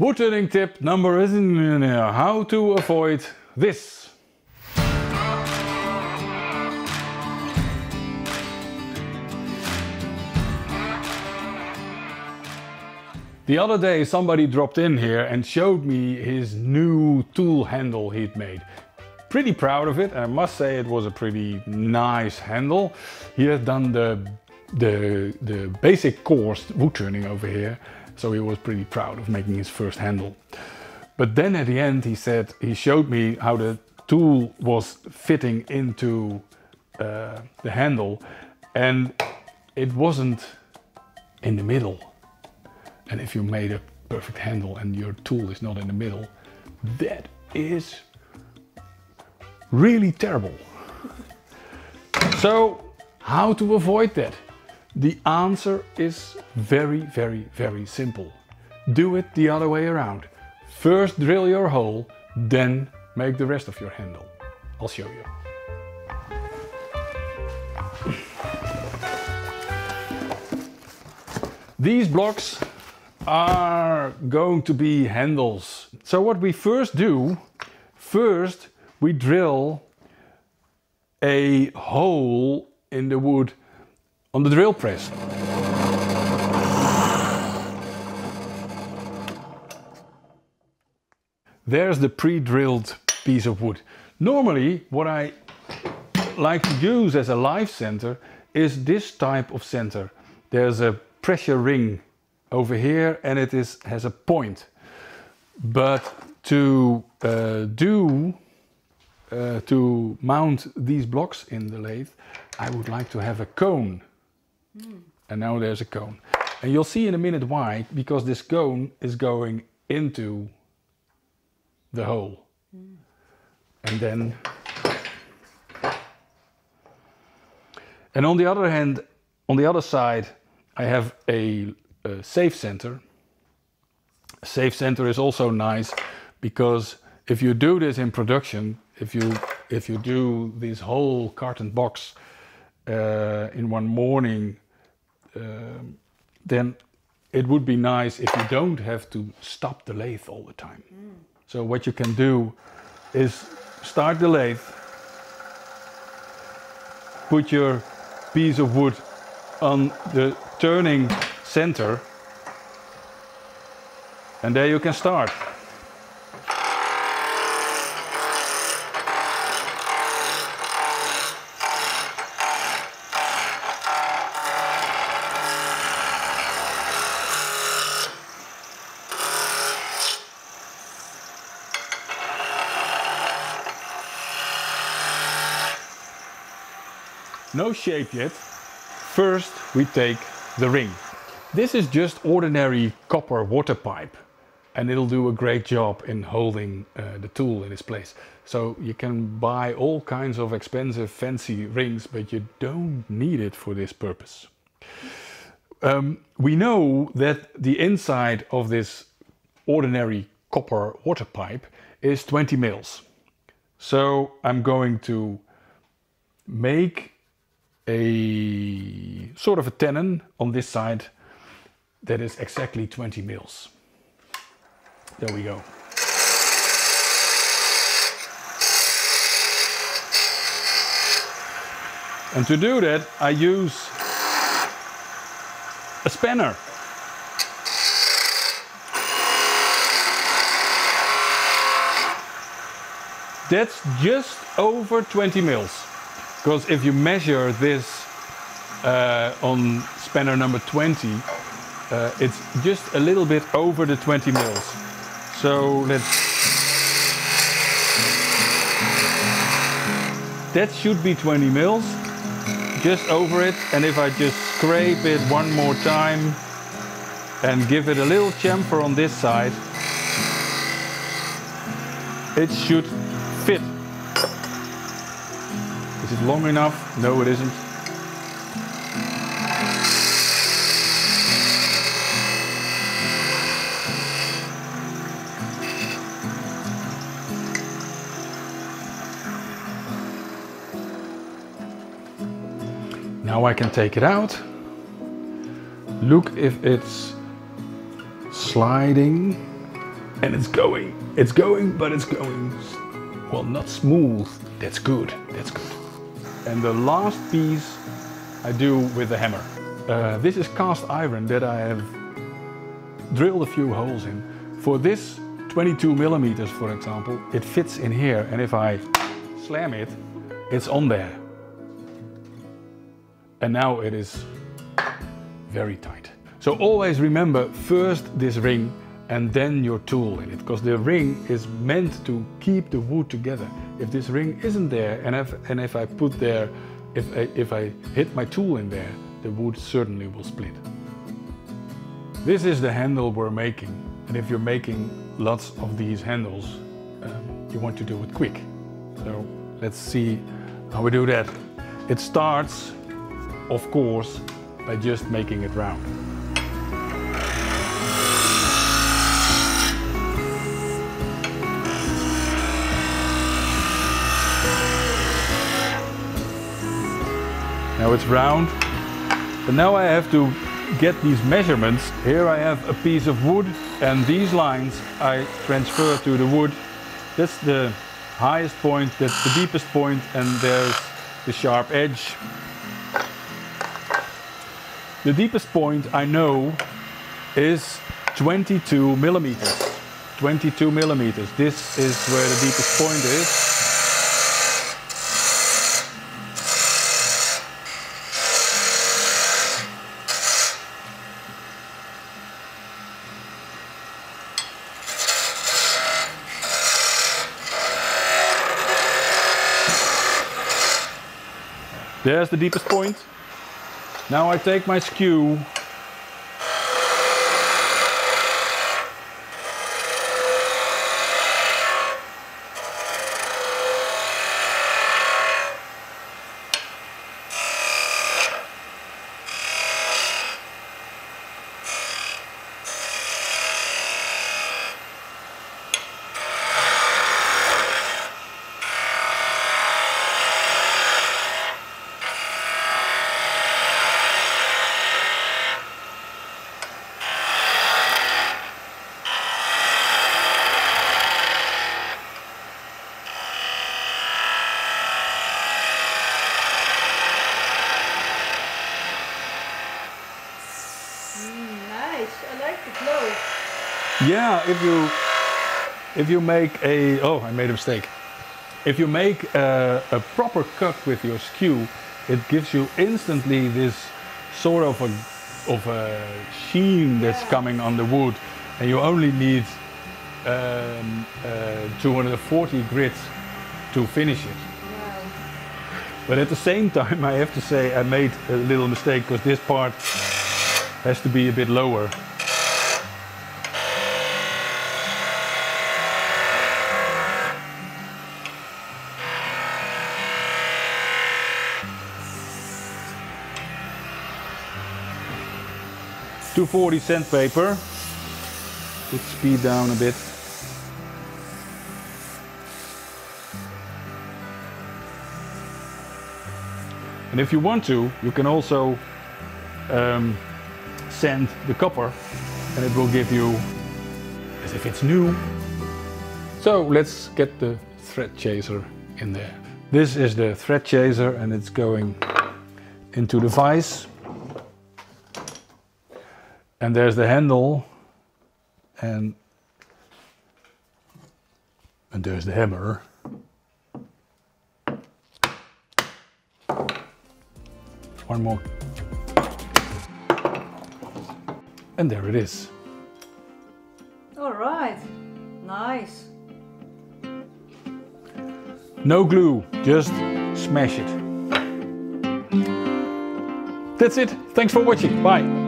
Wood turning tip number is how to avoid this. The other day somebody dropped in here and showed me his new tool handle he'd made. Pretty proud of it, I must say it was a pretty nice handle. He had done the, the, the basic course wood turning over here, so he was pretty proud of making his first handle. But then at the end he said, he showed me how the tool was fitting into uh, the handle and it wasn't in the middle and if you made a perfect handle and your tool is not in the middle, that is really terrible. so how to avoid that? The answer is very, very, very simple. Do it the other way around. First drill your hole, then make the rest of your handle. I'll show you. These blocks are going to be handles. So what we first do, first we drill a hole in the wood on the drill press. There's the pre-drilled piece of wood. Normally what I like to use as a live center is this type of center. There's a pressure ring over here and it is has a point. But to uh, do, uh, to mount these blocks in the lathe, I would like to have a cone. Mm. And now there's a cone. And you'll see in a minute why, because this cone is going into the hole. Mm. And then... And on the other hand, on the other side, I have a a safe center. A safe center is also nice because if you do this in production, if you if you do this whole carton box uh, in one morning, uh, then it would be nice if you don't have to stop the lathe all the time. Mm. So what you can do is start the lathe, put your piece of wood on the turning center and there you can start. No shape yet. First we take the ring. This is just ordinary copper water pipe and it'll do a great job in holding uh, the tool in its place. So you can buy all kinds of expensive fancy rings but you don't need it for this purpose. Um, we know that the inside of this ordinary copper water pipe is 20 mils. So I'm going to make a sort of a tenon on this side that is exactly 20 mils. There we go. And to do that, I use a spanner. That's just over 20 mils. Because if you measure this uh, on spanner number 20, uh, it's just a little bit over the 20 mils. So let's... That should be 20 mils, just over it. And if I just scrape it one more time and give it a little chamfer on this side, it should fit. Is it long enough? No, it isn't. Now I can take it out. Look if it's sliding. And it's going, it's going, but it's going, well, not smooth. That's good, that's good. And the last piece I do with the hammer. Uh, this is cast iron that I have drilled a few holes in. For this 22 millimeters, for example, it fits in here. And if I slam it, it's on there. And now it is very tight. So always remember first this ring and then your tool in it because the ring is meant to keep the wood together. If this ring isn't there and if, and if I put there, if I, if I hit my tool in there, the wood certainly will split. This is the handle we're making and if you're making lots of these handles, um, you want to do it quick. So let's see how we do that. It starts, of course, by just making it round. Now it's round. But now I have to get these measurements. Here I have a piece of wood and these lines I transfer to the wood. That's the highest point, that's the deepest point and there's the sharp edge. The deepest point I know is 22 millimeters. 22 millimeters. This is where the deepest point is. There's the deepest point. Now I take my skew Yeah, if you if you make a oh I made a mistake. If you make a, a proper cut with your skew, it gives you instantly this sort of a of a sheen that's coming on the wood, and you only need um, uh, 240 grit to finish it. Wow. But at the same time, I have to say I made a little mistake because this part has to be a bit lower. Two forty sandpaper. Put speed down a bit. And if you want to, you can also um, sand the copper and it will give you as if it's new. So let's get the thread chaser in there. This is the thread chaser and it's going into the vise. And there's the handle and and there's the hammer. One more. And there it is. All right, nice. No glue, just smash it. That's it. Thanks for watching. Bye.